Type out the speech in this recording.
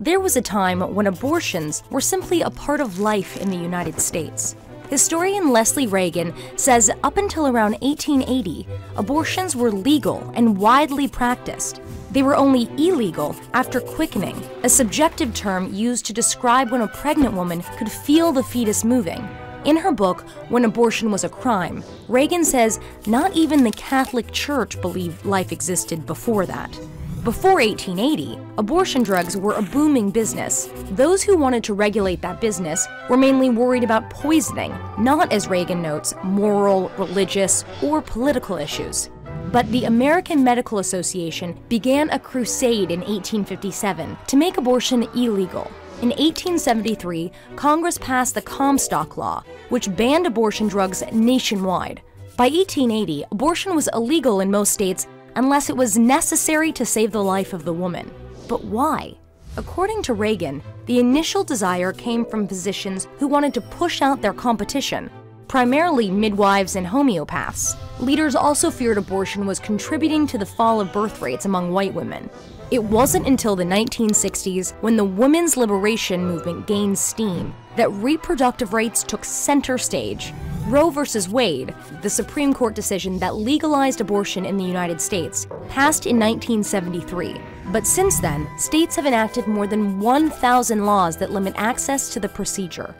There was a time when abortions were simply a part of life in the United States. Historian Leslie Reagan says up until around 1880, abortions were legal and widely practiced. They were only illegal after quickening, a subjective term used to describe when a pregnant woman could feel the fetus moving. In her book, When Abortion Was a Crime, Reagan says not even the Catholic Church believed life existed before that. Before 1880, abortion drugs were a booming business. Those who wanted to regulate that business were mainly worried about poisoning, not, as Reagan notes, moral, religious, or political issues. But the American Medical Association began a crusade in 1857 to make abortion illegal. In 1873, Congress passed the Comstock Law, which banned abortion drugs nationwide. By 1880, abortion was illegal in most states unless it was necessary to save the life of the woman. But why? According to Reagan, the initial desire came from physicians who wanted to push out their competition, primarily midwives and homeopaths. Leaders also feared abortion was contributing to the fall of birth rates among white women. It wasn't until the 1960s, when the women's liberation movement gained steam, that reproductive rights took center stage. Roe v. Wade, the Supreme Court decision that legalized abortion in the United States, passed in 1973. But since then, states have enacted more than 1,000 laws that limit access to the procedure.